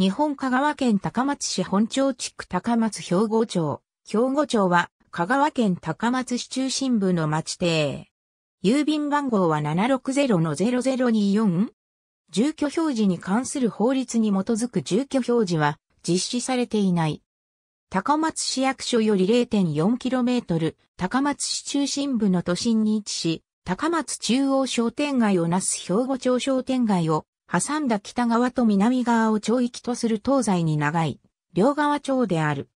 日本香川県高松市本町地区高松兵庫町。兵庫町は香川県高松市中心部の町邸。郵便番号は760-0024。住居表示に関する法律に基づく住居表示は実施されていない。高松市役所より 0.4km、高松市中心部の都心に位置し、高松中央商店街をなす兵庫町商店街を挟んだ北側と南側を町域とする東西に長い両側町である。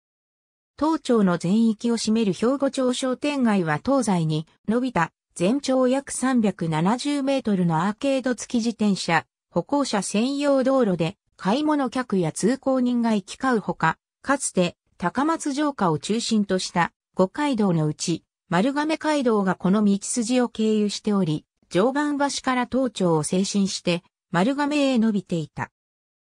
東町の全域を占める兵庫町商店街は東西に伸びた全長約370メートルのアーケード付き自転車、歩行者専用道路で買い物客や通行人が行き交うほか、かつて高松城下を中心とした五街道のうち丸亀街道がこの道筋を経由しており、常磐橋から東町を西進して丸亀へ伸びていた。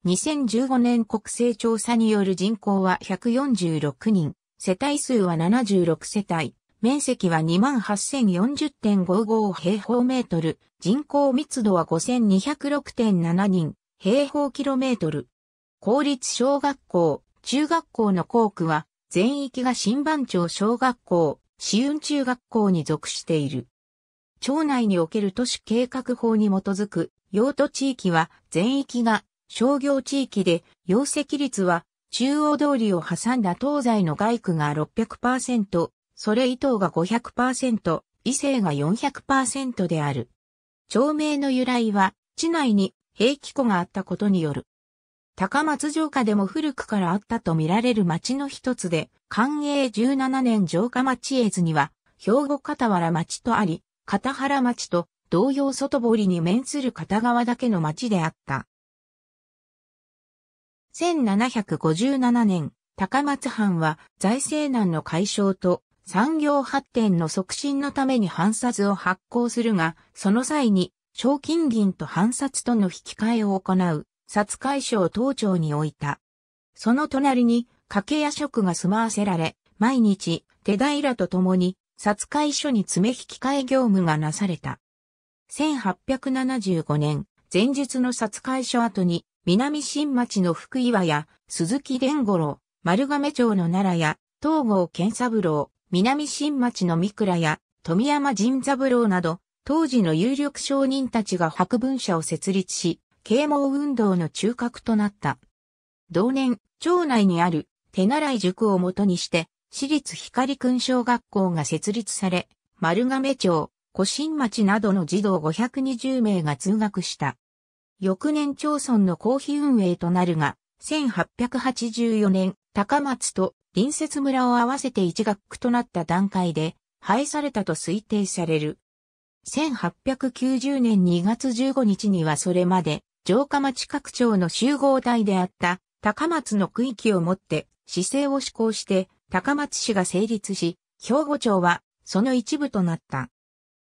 2015年国勢調査による人口は146人、世帯数は76世帯、面積は28,040.55平方メートル、人口密度は5206.7人、平方キロメートル。公立小学校、中学校の校区は、全域が新番町小学校、市運中学校に属している。町内における都市計画法に基づく用途地域は全域が商業地域で、容積率は中央通りを挟んだ東西の外区が600%、それ以東が500%、異性が400%である。町名の由来は、地内に兵器庫があったことによる。高松城下でも古くからあったとみられる町の一つで、寛永17年城下町絵図には、兵庫片原町とあり、片原町と同様外堀に面する片側だけの町であった。1757年、高松藩は財政難の解消と産業発展の促進のために藩札を発行するが、その際に、賞金銀と藩札との引き換えを行う、札会所を当庁に置いた。その隣に、掛け屋職が住まわせられ、毎日、手平と共に、札会所に詰め引き換え業務がなされた。1875年、前日の札会所後に、南新町の福岩や、鈴木伝五郎、丸亀町の奈良や、東郷健三郎、南新町の三倉や富山神三郎など、当時の有力商人たちが博文社を設立し、啓蒙運動の中核となった。同年、町内にある手習い塾をもとにして、私立光勲小学校が設立され、丸亀町、古新町などの児童520名が通学した。翌年町村の公費運営となるが、1884年、高松と隣接村を合わせて一学区となった段階で廃されたと推定される。1890年2月15日にはそれまで城下町各町の集合体であった高松の区域をもって市政を施行して高松市が成立し、兵庫町はその一部となった。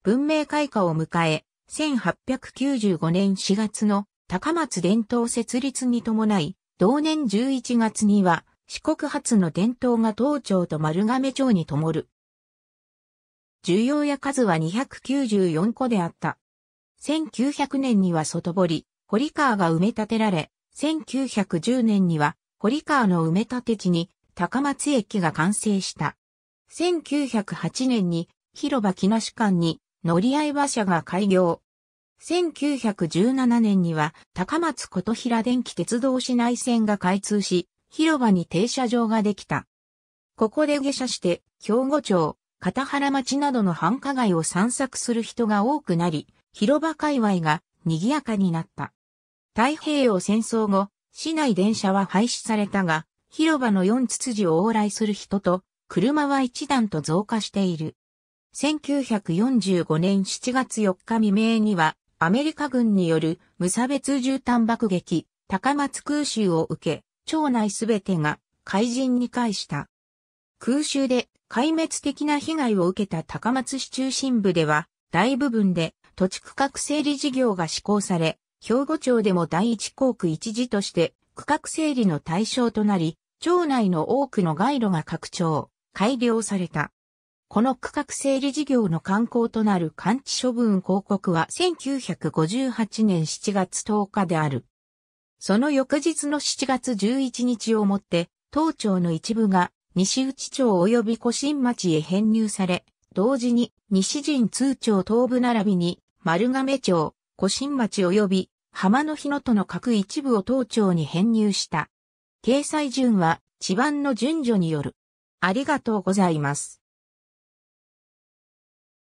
文明開化を迎え、1895年4月の高松伝統設立に伴い、同年11月には四国初の伝統が東町と丸亀町に灯る。需要や数は294個であった。1900年には外堀、堀川が埋め立てられ、1910年には堀川の埋め立て地に高松駅が完成した。1908年に広場木梨間に乗り合い馬車が開業。1917年には高松琴平電気鉄道市内線が開通し、広場に停車場ができた。ここで下車して、兵庫町、片原町などの繁華街を散策する人が多くなり、広場界隈が賑やかになった。太平洋戦争後、市内電車は廃止されたが、広場の四つ筋を往来する人と、車は一段と増加している。1945年7月4日未明には、アメリカ軍による無差別絨毯爆撃、高松空襲を受け、町内すべてが海人に返した。空襲で壊滅的な被害を受けた高松市中心部では、大部分で土地区画整理事業が施行され、兵庫町でも第一航区一時として区画整理の対象となり、町内の多くの街路が拡張、改良された。この区画整理事業の観光となる完治処分広告は1958年7月10日である。その翌日の7月11日をもって、当町の一部が西内町及び古新町へ編入され、同時に西陣通町東部並びに丸亀町、古新町及び浜の日野との各一部を当町に編入した。掲載順は地盤の順序による。ありがとうございます。